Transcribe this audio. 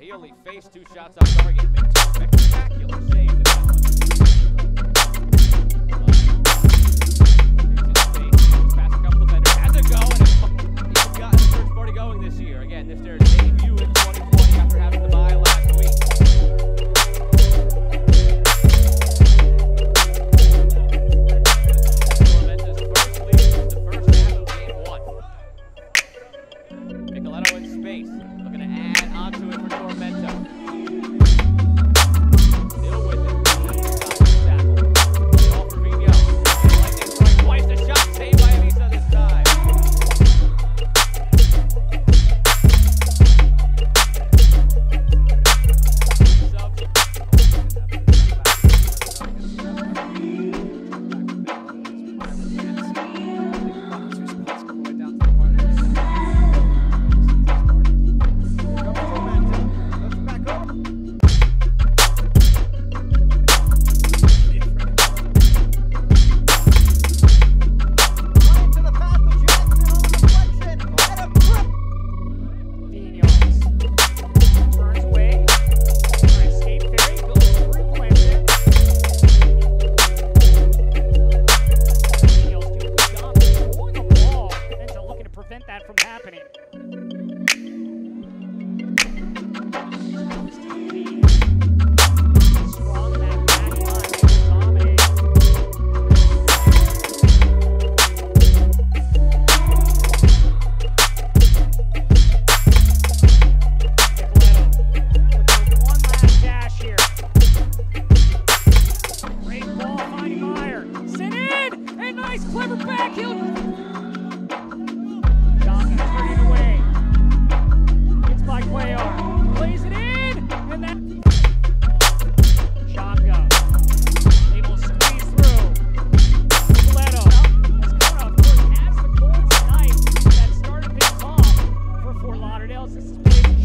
he only faced two shots on target. And made two spectacular saves party going this year. Again, this their debut nice, clever back heel. Turning away. It's by Cuellar. Plays it in, and that. Able to squeeze through. Has the tonight that started this for Fort Lauderdale. This is big